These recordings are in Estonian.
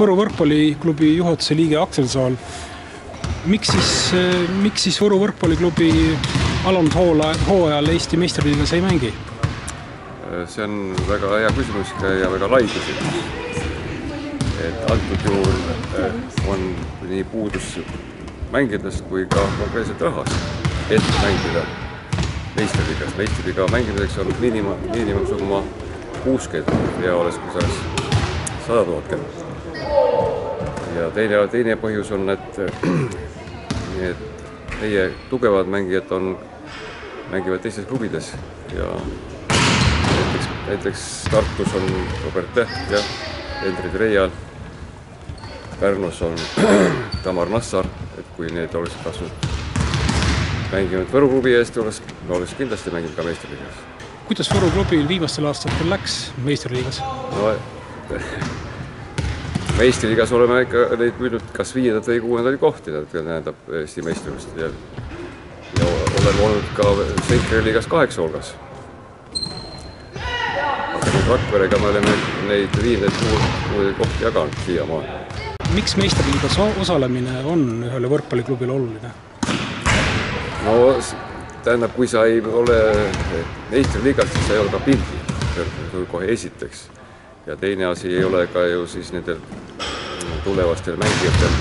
Võru võrkpalliklubi juhatuse liige Aksel Saal. miks siis, miks siis Võru võrkpalliklubi alanud hooajal Eesti meistriliigas ei mängi? see on väga hea küsimus ja väga lai küsimus. et antud juhul eh, on nii puudus mängijatest kui ka konkreetselt rahast, et mängida meistriliigas. meistriliiga mängimiseks on miinimum, miinimumsumma kuuskümmend ja oleks kusagil sada tuhat kümmet. Ja teine, teine põhjus on, et need meie tugevad mängijad on, mängivad teistes klubides ja näiteks, näiteks Tartus on Robert Täht ja Hendrik Reial. Pärnus on Tamar Nassar, et kui need oleksid kasvanud mänginud Võru klubi eest, oleks, oleks kindlasti mänginud ka meistriliigas. kuidas Võru klubil viimastel aastatel läks meistriliigas? no meistriliigas oleme ikka neid püüdnud kas viiendat või kuuendat kohti, tähendab Eesti meistrivõistlused ja, ja oleme olnud ka Senkeri liigas kaheksa hulgas. aga nüüd Rakverega me oleme neid viiendaid kuuendaid kohti jaganud siiamaani. miks meistriliigas osalemine on ühele võrkpalliklubile oluline? no tähendab, kui sa ei ole meistriliigas, siis sa ei ole ka pildil, kohe esiteks. Ja teine asi ei ole ka ju siis nendel tulevastel mängijatel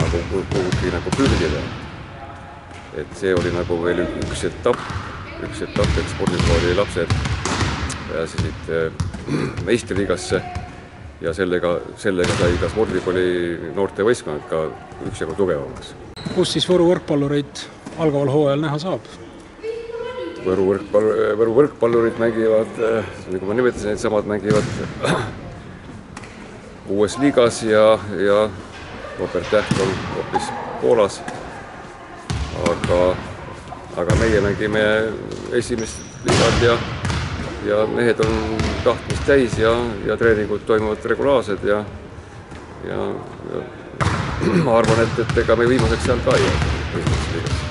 nagu kuhugi nagu pürgida. et see oli nagu veel üks etapp, üks etapp, et spordikooli lapsed pääsesid meistriliigasse ja sellega, sellega sai ka spordikooli noortevõistkond ka üksjagu tugevamaks. kus siis Võru võrkpallureid algaval hooajal näha saab? Võru võrkpall, Võru võrkpallurid mängivad, nagu ma nimetasin, needsamad mängivad uues liigas ja, ja Robert Täht on hoopis Poolas. aga, aga meie mängime esimest liigat ja, ja mehed on tahtmist täis ja, ja treeningud toimuvad regulaarsed ja, ja, ja ma arvan, et, et ega me viimaseks seal ka ei jää,